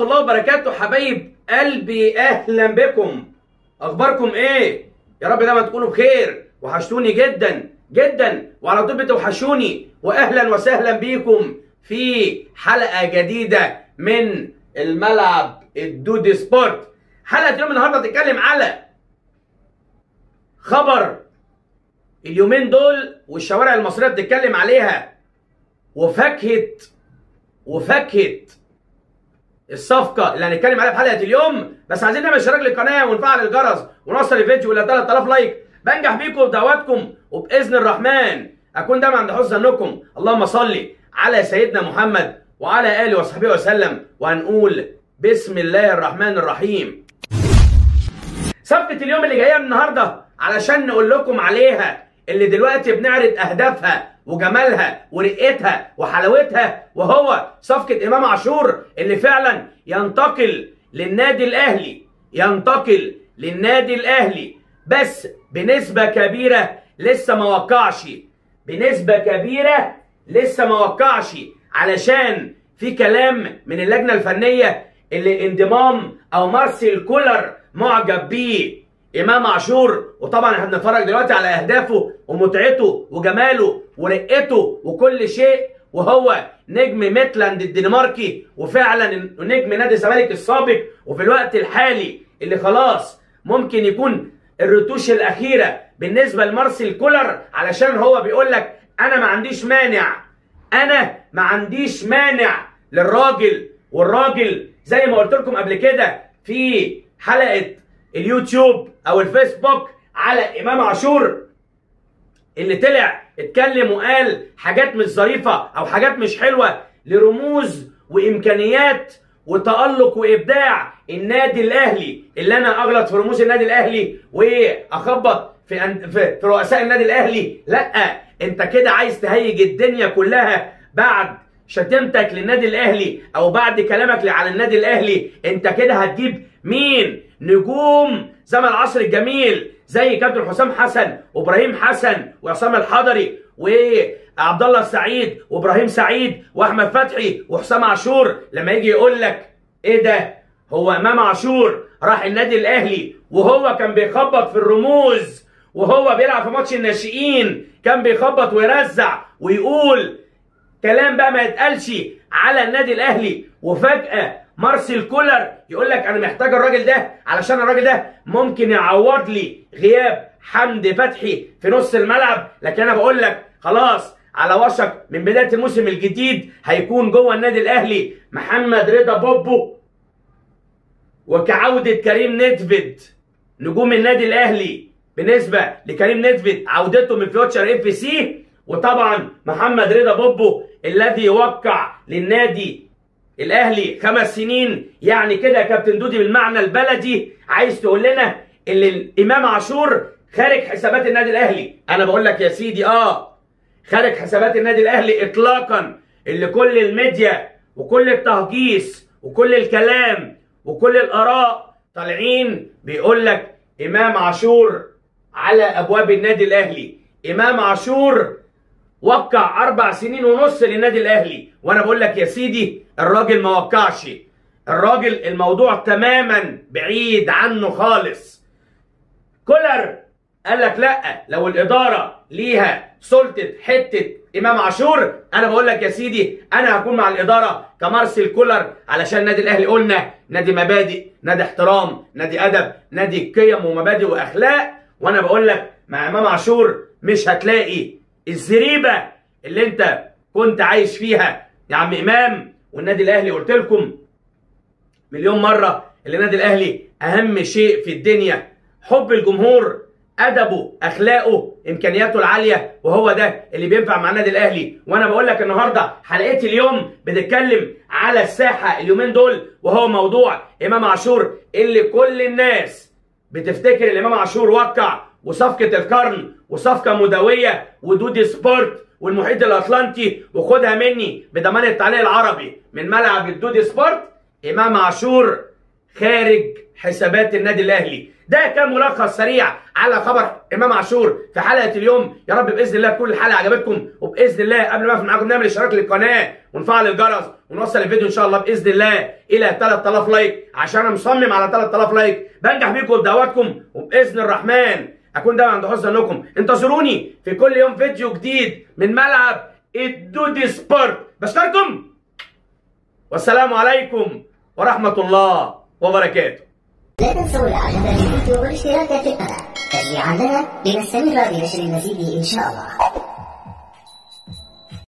ورحمة الله وبركاته حبايب قلبي أهلا بكم. أخباركم إيه؟ يا رب دايما تكونوا بخير. وحشتوني جدا جدا. وعلى طول بتوحشوني. وأهلا وسهلا بيكم في حلقة جديدة من الملعب الدود سبورت. حلقة اليوم النهاردة تتكلم على خبر اليومين دول والشوارع المصرية بتتكلم عليها. وفاكهة وفاكهة الصفقة اللي هنتكلم عليها في حلقة اليوم. بس عايزين نعمل اشتراك للقناة ونفعل الجرس ونوصل الفيديو إلى 3000 لايك. بنجح بيكم بدعواتكم وبإذن الرحمن. أكون دايما عند حسن ظنكم اللهم صل على سيدنا محمد وعلى آله وصحبه وسلم. وهنقول بسم الله الرحمن الرحيم. صفقة اليوم اللي جاية النهاردة علشان نقول لكم عليها. اللي دلوقتي بنعرض أهدافها وجمالها ورقتها وحلاوتها وهو صفقة إمام عاشور اللي فعلا ينتقل للنادي الأهلي ينتقل للنادي الأهلي. بس بنسبة كبيرة لسه ما وقعش. بنسبة كبيرة لسه ما وقعش. علشان في كلام من اللجنة الفنية اللي انضمام أو مارسيل كولر معجب بيه. إمام عاشور وطبعا إحنا بنتفرج دلوقتي على أهدافه ومتعته وجماله ورقته وكل شيء وهو نجم ميتلاند الدنماركي وفعلا نجم نادي الزمالك السابق وفي الوقت الحالي اللي خلاص ممكن يكون الرتوش الأخيرة بالنسبة لمارسيل كولر علشان هو بيقول لك أنا ما عنديش مانع أنا ما عنديش مانع للراجل والراجل زي ما قلت لكم قبل كده في حلقة اليوتيوب أو الفيسبوك على امام عاشور اللي طلع اتكلم وقال حاجات مش ظريفة أو حاجات مش حلوة لرموز وامكانيات وتألق وإبداع النادي الأهلي اللي أنا أغلط في رموز النادي الأهلي وأخبط في في رؤساء النادي الأهلي. لأ أنت كده عايز تهيج الدنيا كلها بعد شتمتك للنادي الأهلي أو بعد كلامك على النادي الأهلي. أنت كده هتجيب مين؟ نجوم زمن العصر الجميل زي كابتن حسام حسن وابراهيم حسن وعصام الحضري وعبد الله السعيد وابراهيم سعيد واحمد فتحي وحسام عاشور. لما يجي يقول لك إيه ده؟ هو امام عاشور راح النادي الاهلي وهو كان بيخبط في الرموز وهو بيلعب في ماتش الناشئين كان بيخبط ويرزع ويقول كلام بقى ما يتقالش على النادي الاهلي. وفجأة مارسيل كولر يقول لك أنا محتاج الراجل ده علشان الراجل ده ممكن يعوض لي غياب حمدي فتحي في نص الملعب. لكن أنا بقول لك خلاص على وشك من بداية الموسم الجديد هيكون جوه النادي الأهلي محمد رضا بوبو وكعودة كريم نيدفيد نجوم النادي الأهلي بالنسبة لكريم نيدفيد عودته من فيوتشر FC. وطبعا محمد رضا بوبو الذي وقع للنادي الأهلي خمس سنين يعني كده يا كابتن دودي بالمعنى البلدي عايز تقول لنا إن الإمام عاشور خارج حسابات النادي الأهلي. أنا بقول لك يا سيدي آه خارج حسابات النادي الأهلي اطلاقا اللي كل الميديا وكل التهجيس وكل الكلام وكل الآراء طالعين بيقول لك إمام عاشور على أبواب النادي الأهلي. إمام عاشور وقع أربع سنين ونص للنادي الأهلي. وأنا بقول لك يا سيدي الراجل ما وقعش. الراجل الموضوع تماما بعيد عنه خالص. كولر قال لك لأ لو الإدارة ليها سلطة حتة إمام عاشور أنا بقول لك يا سيدي أنا هكون مع الإدارة كمارسيل كولر علشان النادي الأهلي قلنا نادي مبادئ نادي احترام نادي أدب نادي قيم ومبادئ وأخلاق. وأنا بقول لك مع إمام عاشور مش هتلاقي الزريبة اللي انت كنت عايش فيها يا عم إمام والنادي الأهلي قلت لكم مليون مرة اللي النادي الأهلي أهم شيء في الدنيا. حب الجمهور أدبه أخلاقه إمكانياته العالية وهو ده اللي بينفع مع النادي الأهلي. وأنا بقول لك النهارده حلقتي اليوم بنتكلم على الساحة اليومين دول وهو موضوع إمام عاشور اللي كل الناس بتفتكر إن إمام عاشور وقع وصفقة القرن وصفقة مدويه ودودي سبورت والمحيط الأطلنطي. وخدها مني بضمان التعليق العربي. من ملعب الدودي سبورت إمام عاشور خارج حسابات النادي الأهلي. ده كان ملخص سريع على خبر إمام عاشور في حلقة اليوم. يا رب بإذن الله تكون الحلقة عجبتكم وبإذن الله قبل ما اقفل معاكم نعمل اشتراك للقناة ونفعل الجرس ونوصل الفيديو إن شاء الله بإذن الله إلى 3000 like. عشان أنا مصمم على 3000 like. بنجح بيكم بدعواتكم وبإذن الرحمن أكون دايما عند حسن ظنكم انتظروني في كل يوم فيديو جديد من ملعب الدودي سبورت. بشكركم. والسلام عليكم ورحمة الله وبركاته. لا تنسوا الاعجاب بالفيديو والاشتراك في القناة. تشجيعا لنا لنستمر بنشر المزيد إن شاء الله.